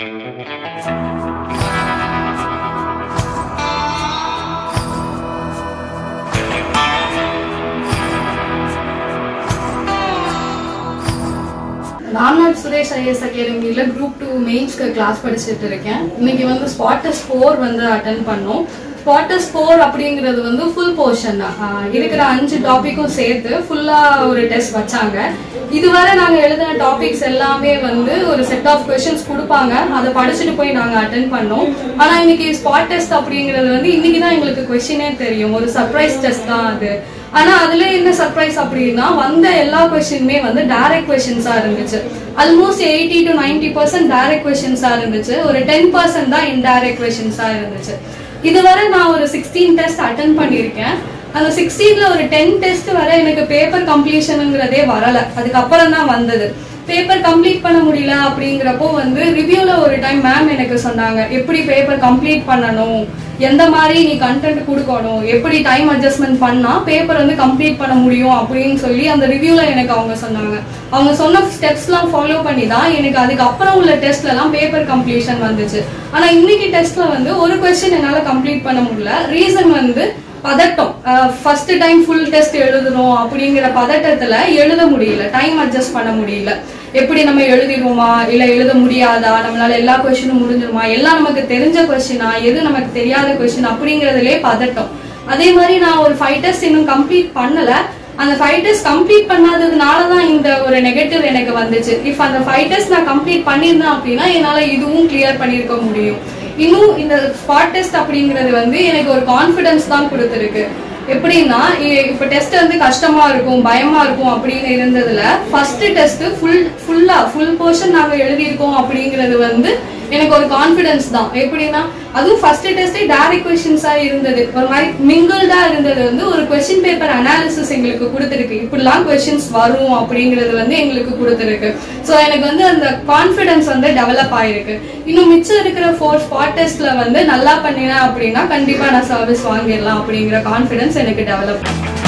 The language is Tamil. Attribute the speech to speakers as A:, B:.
A: ராம்நாத் சுரேஷ் ஐஎஸ் அகாடமியில் குரூப் டூ மெயின்ஸ்க்கு கிளாஸ் படிச்சுட்டு இருக்கேன். இன்னைக்கு வந்து ஸ்பாட்டஸ் ஃபோர் வந்து அட்டன் பண்ணோம். ஸ்பாட்டஸ் ஃபோர் அப்படிங்கிறது வந்து ஃபுல் போர்ஷன் தான். இருக்கிற அஞ்சு டாப்பிக்கும் சேர்த்து ஃபுல்லாக ஒரு டெஸ்ட் வச்சாங்க. இதுவரை நாங்கள் எழுதின டாபிக்ஸ் எல்லாமே வந்து ஒரு செட் ஆஃப் கொஷின்ஸ் கொடுப்பாங்க. அதை படிச்சுட்டு போய் நாங்கள் அட்டன் பண்ணோம். ஆனால் இன்னைக்கு ஸ்பாட் டெஸ்ட் அப்படிங்கிறது வந்து இன்னைக்கு தான் எங்களுக்கு கொஷினே தெரியும். ஒரு சர்ப்ரைஸ் டெஸ்ட் தான் அது. ஆனா அதுல என்ன சர்ப்ரைஸ் அப்படின்னா வந்த எல்லா கொஸ்டினுமே வந்து டைரக்ட் கொஸ்டின்ஸா இருந்துச்சு. Almost eighty to ninety percent direct கொஸ்டின்ஸா இருந்துச்சு. ஒரு டென் பர்சன்ட் தான் இன்டைரக்ட் கொஸ்டின்ஸா இருந்துச்சு. இதுவரை நான் ஒரு சிக்ஸ்டீன் டெஸ்ட் அட்டன் பண்ணியிருக்கேன். அந்த சிக்ஸ்டீன்ல ஒரு டென் டெஸ்ட் வர எனக்கு பேப்பர் கம்ப்ளீஷனுங்கிறதே வரல. அதுக்கப்புறம் தான் வந்தது. பேப்பர் கம்ப்ளீட் பண்ண முடியல அப்படிங்கிறப்போ வந்து ரிவ்யூல ஒரு டைம் மேம் எனக்கு சொன்னாங்க எப்படி பேப்பர் கம்ப்ளீட் பண்ணணும்? எந்த மாதிரி நீ கண்டென்ட் கொடுக்கணும்? எப்படி டைம் அட்ஜஸ்ட்மெண்ட் பண்ணா பேப்பர் வந்து கம்ப்ளீட் பண்ண முடியும்? அப்படின்னு சொல்லி அந்த ரிவ்யூல எனக்கு அவங்க சொன்னாங்க. அவங்க சொன்ன ஸ்டெப்ஸ்லாம் ஃபாலோ பண்ணி தான் எனக்கு அதுக்கப்புறம் உள்ள டெஸ்ட்ல எல்லாம் பேப்பர் கம்ப்ளீஷன் வந்துச்சு. ஆனா இன்னைக்கு டெஸ்ட்ல வந்து ஒரு கொஸ்டின் என்னால கம்ப்ளீட் பண்ண முடியல. ரீசன் வந்து பதட்டம். ஃபர்ஸ்ட் டைம் ஃபுல் டெஸ்ட் எழுதணும் அப்படிங்கிற பதட்டத்துல எழுத முடியல. டைம் அட்ஜஸ்ட் பண்ண முடியல. எப்படி நம்ம எழுதிடுவோமா? இல்ல எழுத முடியாதா? நம்மளால எல்லா கொஸ்டினும் முடிஞ்சிருமா எல்லாம் நமக்கு தெரிஞ்ச கொஸ்டினா எது நமக்கு தெரியாத கொஸ்டின் அப்படிங்கறதுலே பதட்டம். அதே மாதிரி நான் ஒரு ஃபைவ் டெஸ்ட் இன்னும் கம்ப்ளீட் பண்ணல. அந்த ஃபைவ் டெஸ்ட் கம்ப்ளீட் பண்ணாததுனால தான் இந்த ஒரு நெகட்டிவ் எனக்கு வந்துச்சு. இஃப் அந்த ஃபைவ் டெஸ்ட் நான் கம்ப்ளீட் பண்ணியிருந்தேன் அப்படின்னா என்னால் இதுவும் கிளியர் பண்ணியிருக்க முடியும். இன்னும் இந்த ஸ்பாட் டெஸ்ட் அப்படிங்கிறது வந்து எனக்கு ஒரு கான்ஃபிடன்ஸ் தான் கொடுத்துருக்கு. எப்படின்னா இப்போ இப்ப டெஸ்ட் வந்து கஷ்டமா இருக்கும் பயமா இருக்கும் அப்படின்னு இருந்ததுல ஃபர்ஸ்ட் டெஸ்ட் ஃபுல் ஃபுல்லா ஃபுல் போர்ஷன் நாங்க எழுதியிருக்கோம் அப்படிங்கிறது வந்து எனக்கு ஒரு கான்ஃபிடன்ஸ் தான். எப்படின்னா அதுவும் ஃபர்ஸ்ட் டெஸ்டே டேரக்ட் கொஸ்டின்ஸா இருந்தது. ஒரு மாதிரி மிங்கிள்டா இருந்தது வந்து ஒரு கொஸ்டின் பேப்பர் அனாலிசிஸ் எங்களுக்கு கொடுத்துருக்கு. இப்படிலாம் கொஸ்டின்ஸ் வரும் அப்படிங்கிறது வந்து எங்களுக்கு கொடுத்துருக்கு. ஸோ எனக்கு வந்து அந்த கான்ஃபிடன்ஸ் வந்து டெவலப் ஆயிருக்கு. இன்னும் மிச்சம் இருக்கிற ஃபோர் ஸ்பாட் டெஸ்ட்ல வந்து நல்லா பண்ணினேன் அப்படின்னா கண்டிப்பா நான் சர்வீஸ் வாங்கிடலாம் அப்படிங்கிற கான்ஃபிடன்ஸ் எனக்கு டெவலப் ஆகும்